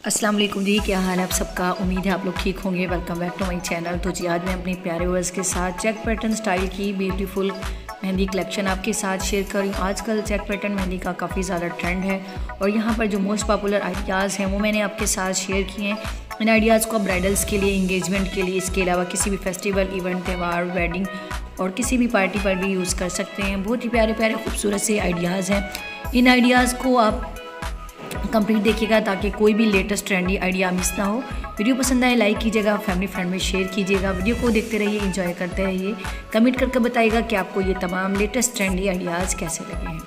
अस्सलाम वालेकुम जी, क्या हाल है आप सबका? उम्मीद है आप लोग ठीक होंगे। Welcome back to my channel तो जी, आज मैं अपने प्यारे वर्स के साथ चेक पैटर्न स्टाइल की ब्यूटीफुल मेहंदी कलेक्शन आपके साथ शेयर कर। रही हूँ आजकल चेक पैटर्न मेहंदी का काफ़ी ज़्यादा ट्रेंड है और यहाँ पर जो मोस्ट पॉपुलर आइडियाज़ हैं, वो मैंने आपके साथ शेयर किए हैं। इन आइडियाज़ को आप ब्राइडल्स के लिए इंगेजमेंट के लिए, इसके अलावा किसी भी फेस्टिवल इवेंट त्यौहार वेडिंग और किसी भी पार्टी पर भी यूज़ कर सकते हैं। बहुत ही प्यारे प्यारे खूबसूरत से आइडियाज़ हैं। इन आइडियाज़ को आप कंप्लीट देखिएगा ताकि कोई भी लेटेस्ट ट्रेंडी आइडिया मिस ना हो। वीडियो पसंद आए लाइक कीजिएगा फैमिली फ्रेंड में शेयर कीजिएगा। वीडियो को देखते रहिए इंजॉय करते रहिए। कमेंट करके बताइएगा कि आपको ये तमाम लेटेस्ट ट्रेंडी आइडियाज़ कैसे लगे हैं।